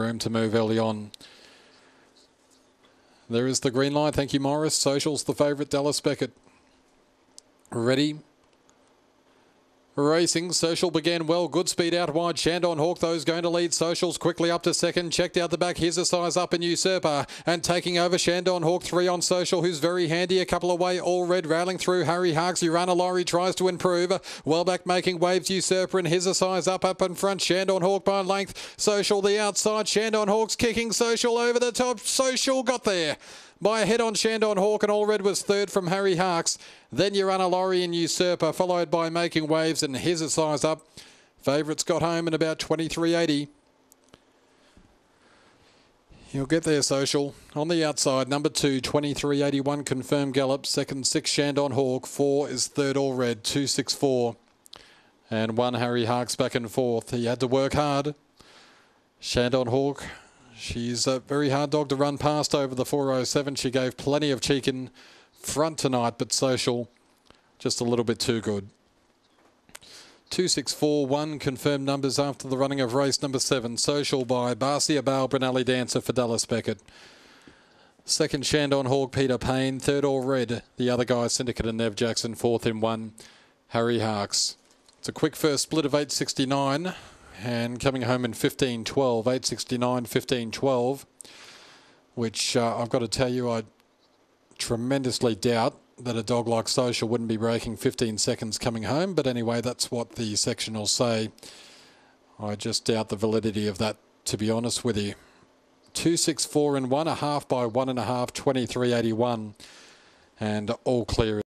room to move early on. There is the green light. Thank you, Morris. Social's the favourite, Dallas Beckett. Ready. Racing, Social began well, good speed out wide. Shandon Hawk, those going to lead. Socials quickly up to second, checked out the back. Here's a size up in Usurper and taking over Shandon Hawk, three on Social, who's very handy. A couple away, all red, rattling through. Harry Harks, Urana Laurie tries to improve. Well back making waves, Usurper and here's a size up, up in front. Shandon Hawk by length. Social the outside. Shandon Hawk's kicking Social over the top. Social got there by a head on Shandon Hawk and All Red was third from Harry Harks. Then Urana Laurie and Usurper, followed by Making Waves and a Size Up. Favourites got home in about 23.80. You'll get there, Social. On the outside, number two, 23.81 confirmed gallop. Second, six Shandon Hawk. Four is third All Red, 264. And one Harry Harks back and forth. He had to work hard. Shandon Hawk She's a very hard dog to run past over the 407. She gave plenty of cheek in front tonight, but social just a little bit too good. 2641 confirmed numbers after the running of race number seven. Social by Barcia Bale, Brunelli Dancer for Dallas Beckett. Second, Shandon Hawk, Peter Payne. Third, All Red. The other guys, Syndicate and Nev Jackson. Fourth in one, Harry Harks. It's a quick first split of 869 and coming home in 15.12, 869, 15.12, which uh, I've got to tell you, I tremendously doubt that a dog like Social wouldn't be breaking 15 seconds coming home. But anyway, that's what the section will say. I just doubt the validity of that, to be honest with you. 264 and one, a half by one and a half, 23.81, and all clear.